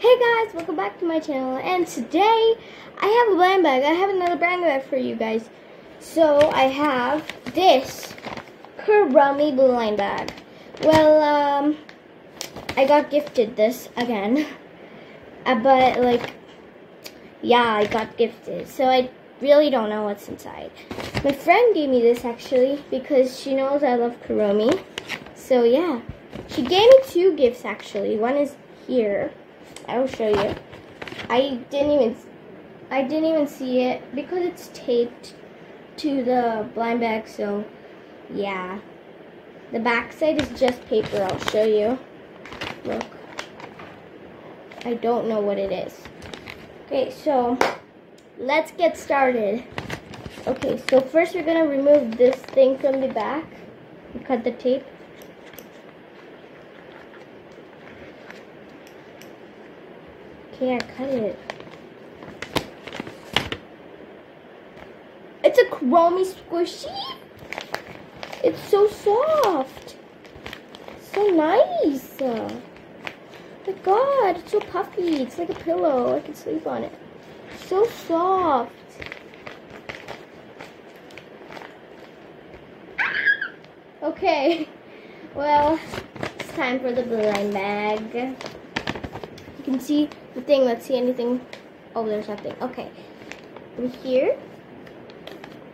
Hey guys, welcome back to my channel and today I have a blind bag. I have another blind bag for you guys. So I have this Kuromi blind bag. Well, um, I got gifted this again. Uh, but like, yeah, I got gifted. So I really don't know what's inside. My friend gave me this actually because she knows I love Kuromi. So yeah, she gave me two gifts actually. One is here. I will show you. I didn't even I didn't even see it because it's taped to the blind bag. So yeah, the back side is just paper. I'll show you. Look. I don't know what it is. Okay, so let's get started. Okay, so first we're gonna remove this thing from the back and cut the tape. I cut it. It's a Kuromi squishy. It's so soft. So nice. My god, it's so puffy. It's like a pillow. I can sleep on it. So soft. Okay, well, it's time for the blind bag. Can see the thing. Let's see anything. Oh, there's nothing. Okay, over here,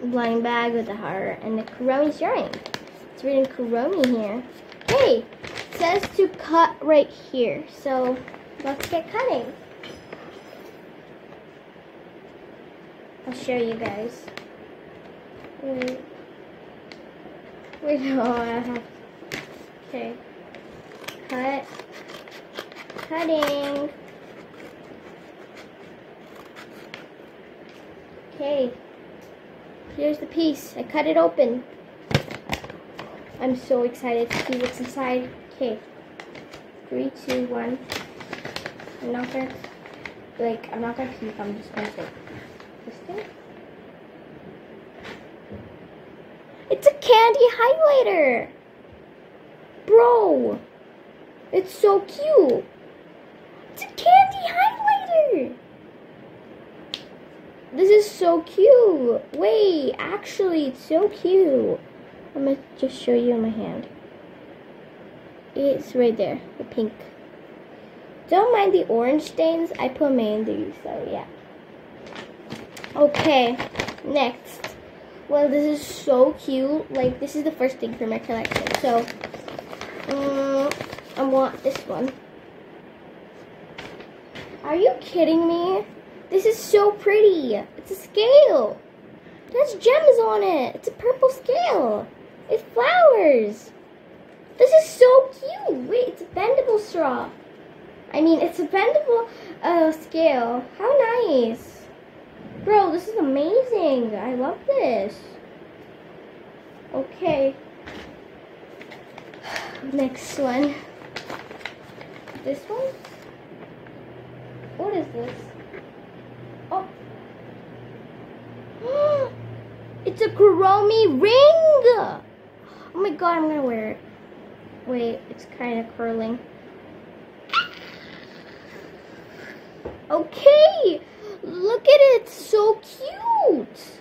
blind bag with the heart and the Kuromi yarn. It's written Kuromi here. Hey, it says to cut right here. So let's get cutting. I'll show you guys. Wait. Wait, no, I have. Okay. Cut. Cutting. Okay. Here's the piece. I cut it open. I'm so excited to see what's inside. Okay. Three, two, one. I'm not gonna, like, I'm not gonna peek. I'm just gonna say this thing. It's a candy highlighter. Bro. It's so cute. It's a candy highlighter. This is so cute. Wait, actually, it's so cute. I'm going to just show you in my hand. It's right there, the pink. Don't mind the orange stains. I put Mandy, so yeah. Okay, next. Well, this is so cute. Like, this is the first thing for my collection. So, um, I want this one. Are you kidding me? This is so pretty. It's a scale. It has gems on it. It's a purple scale. It's flowers. This is so cute. Wait, it's a bendable straw. I mean, it's a bendable uh, scale. How nice. Bro, this is amazing. I love this. Okay. Next one. This one? What is this? Oh. It's a Kuromi ring! Oh my god, I'm gonna wear it. Wait, it's kind of curling. Okay! Look at it, it's so cute.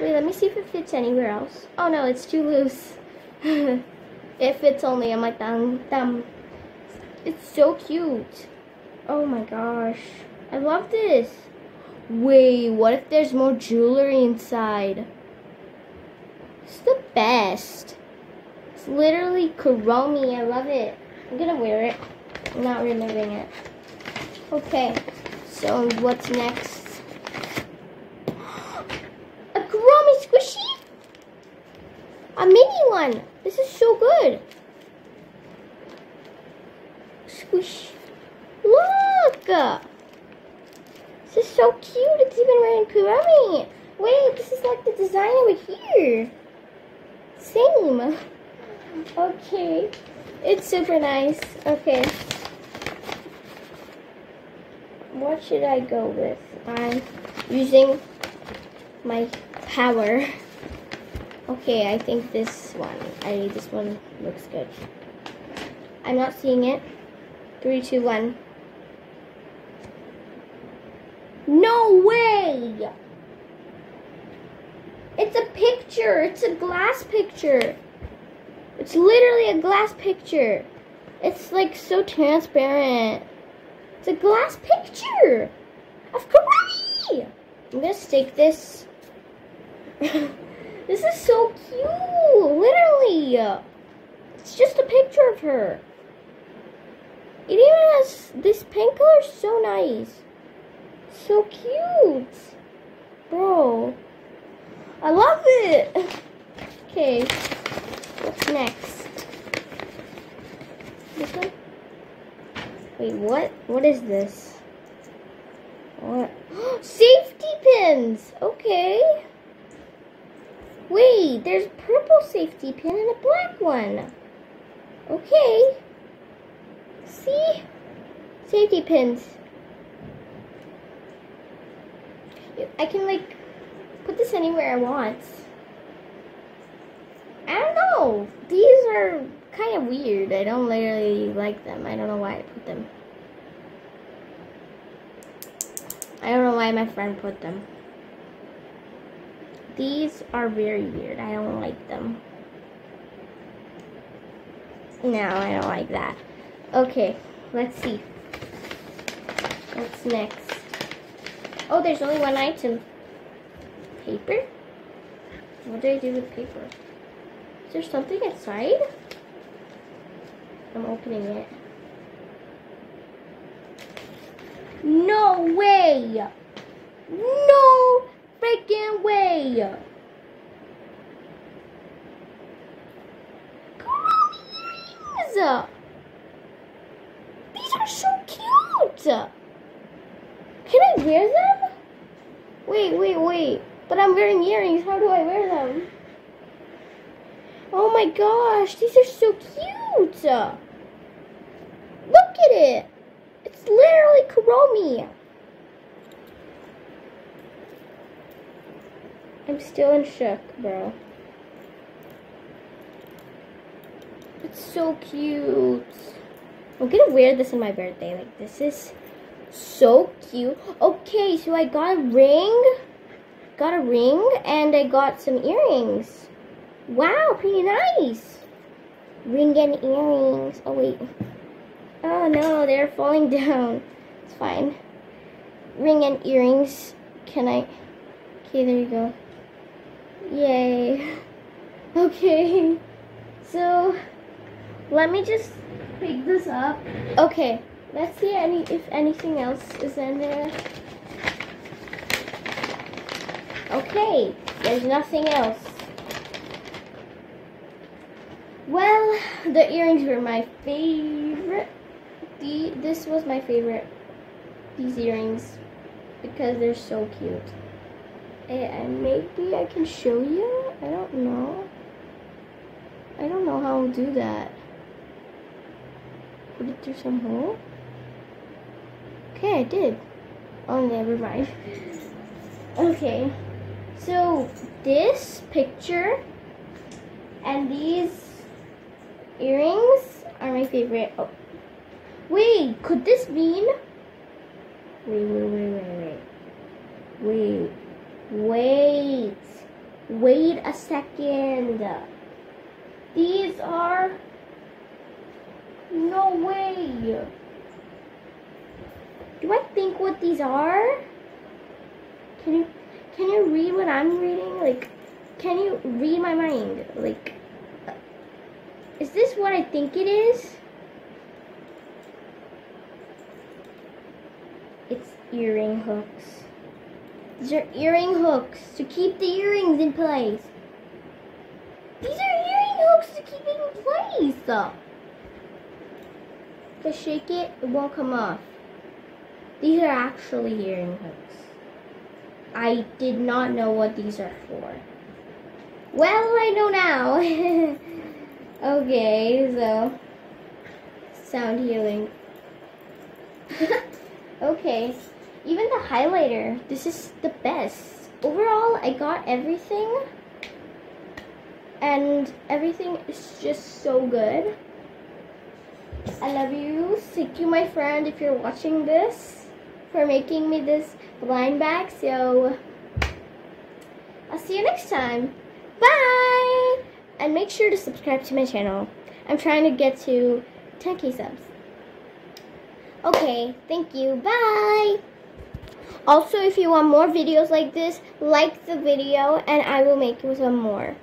Wait, let me see if it fits anywhere else. Oh no, it's too loose. it fits only on my thumb. thumb. It's so cute. Oh my gosh. I love this. Wait, what if there's more jewelry inside? It's the best. It's literally Kuromi. I love it. I'm gonna wear it. I'm not removing it. Okay. So what's next? A squishy? A mini one. This is so good. Squish. Look. This is so cute. It's even wearing Kuromi. Wait, this is like the design over here. Same. Okay. It's super nice. Okay what should I go with? I'm using my power. Okay, I think this one. I this one looks good. I'm not seeing it. Three, two, one. No way! It's a picture. It's a glass picture. It's literally a glass picture. It's like so transparent. It's a glass picture of Karate. I'm gonna stick this. this is so cute. Literally. It's just a picture of her. It even has this pink color so nice. So cute. Bro. I love it. Okay. What's next? This one? Wait, what? What is this? What? Safety pins! Okay. Wait, there's a purple safety pin and a black one. Okay. See? Safety pins. I can like put this anywhere I want. I don't know. These are kind of weird. I don't literally like them. I don't know why I put them. I don't know why my friend put them. These are very weird. I don't like them. No, I don't like that. Okay, let's see. What's next? Oh, there's only one item. Paper? What do I do with paper? Is there something inside? I'm opening it. No way! No freaking way! Please! These are so cute! Can I wear them? Wait, wait, wait. But I'm wearing earrings. How do I wear them? Oh my gosh, these are so cute! Look at it! It's literally Kuromi! I'm still in shock, bro. It's so cute. I'm gonna wear this on my birthday. Like, this is so cute. Okay, so I got a ring. Got a ring, and I got some earrings. Wow, pretty nice. Ring and earrings. Oh, wait. Oh, no, they're falling down. It's fine. Ring and earrings. Can I... Okay, there you go. Yay. Okay. So, let me just pick this up. Okay, let's see any if anything else is in there. Okay, there's nothing else. Well, the earrings were my favorite. The, this was my favorite. These earrings because they're so cute. And maybe I can show you. I don't know. I don't know how I'll do that. Put it through some hole. Okay, I did. Oh, never mind. Okay, so this picture and these earrings are my favorite. Oh. Wait, could this mean? Wait, wait, wait, wait, wait. Wait. Wait. Wait a second. These are no way. Do I think what these are? Can you can you read what I'm reading? Like, can you read my mind? Like, is this what I think it is? It's earring hooks. These are earring hooks to keep the earrings in place. These are earring hooks to keep it in place. Though. If I shake it, it won't come off. These are actually earring hooks. I did not know what these are for. Well, I know now. okay, so sound healing. okay, even the highlighter. This is the best. Overall, I got everything. And everything is just so good. I love you. Thank you, my friend, if you're watching this, for making me this blind bag. So, I'll see you next time. Bye! And make sure to subscribe to my channel. I'm trying to get to 10k subs. Okay, thank you. Bye! Also, if you want more videos like this, like the video and I will make you some more.